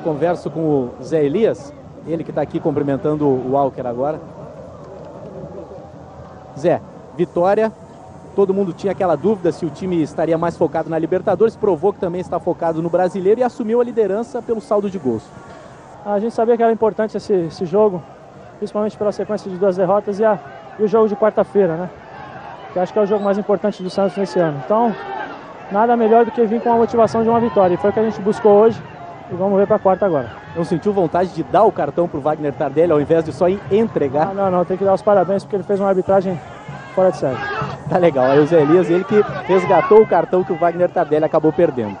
converso com o Zé Elias, ele que está aqui cumprimentando o Walker agora. Zé, vitória. Todo mundo tinha aquela dúvida se o time estaria mais focado na Libertadores, provou que também está focado no Brasileiro e assumiu a liderança pelo saldo de gols. A gente sabia que era importante esse, esse jogo, principalmente pela sequência de duas derrotas e, a, e o jogo de quarta-feira, né? Que acho que é o jogo mais importante do Santos nesse ano. Então, nada melhor do que vir com a motivação de uma vitória. E foi o que a gente buscou hoje e vamos ver para a quarta agora. Não sentiu vontade de dar o cartão para o Wagner Tardelli ao invés de só entregar? Não, não, não, tem que dar os parabéns porque ele fez uma arbitragem fora de série. Tá legal, aí o Zé Elias, ele que resgatou o cartão que o Wagner Tardelli acabou perdendo.